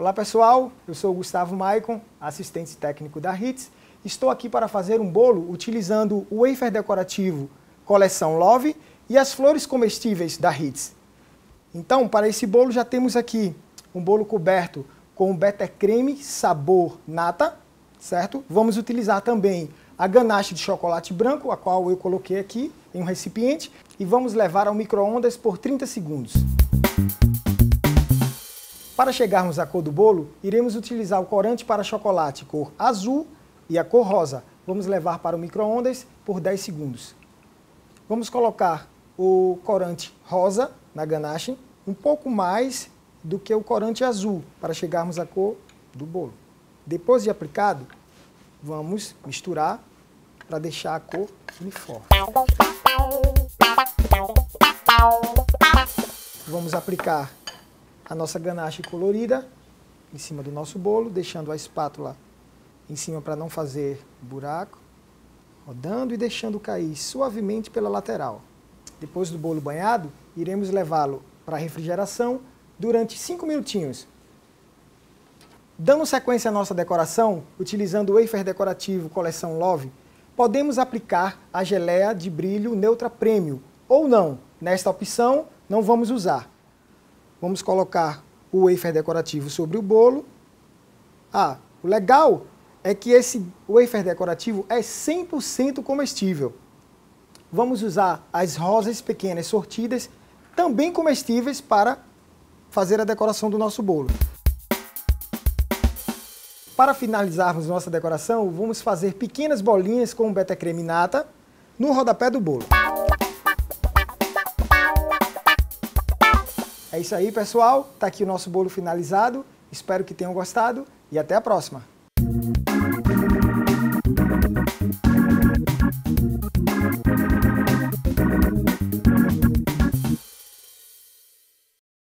Olá pessoal, eu sou o Gustavo Maicon, assistente técnico da HITS. Estou aqui para fazer um bolo utilizando o wafer decorativo coleção Love e as flores comestíveis da HITS. Então, para esse bolo já temos aqui um bolo coberto com beta-creme sabor nata, certo? Vamos utilizar também a ganache de chocolate branco, a qual eu coloquei aqui em um recipiente, e vamos levar ao micro-ondas por 30 segundos. Para chegarmos à cor do bolo, iremos utilizar o corante para chocolate cor azul e a cor rosa. Vamos levar para o micro-ondas por 10 segundos. Vamos colocar o corante rosa na ganache, um pouco mais do que o corante azul, para chegarmos à cor do bolo. Depois de aplicado, vamos misturar para deixar a cor uniforme. Vamos aplicar a nossa ganache colorida em cima do nosso bolo, deixando a espátula em cima para não fazer buraco, rodando e deixando cair suavemente pela lateral. Depois do bolo banhado, iremos levá-lo para refrigeração durante 5 minutinhos. Dando sequência à nossa decoração, utilizando o wafer decorativo coleção Love, podemos aplicar a geleia de brilho Neutra Premium ou não. Nesta opção, não vamos usar. Vamos colocar o wafer decorativo sobre o bolo. Ah, o legal é que esse wafer decorativo é 100% comestível. Vamos usar as rosas pequenas sortidas, também comestíveis, para fazer a decoração do nosso bolo. Para finalizarmos nossa decoração, vamos fazer pequenas bolinhas com beta creme nata no rodapé do bolo. É isso aí, pessoal. Está aqui o nosso bolo finalizado. Espero que tenham gostado e até a próxima.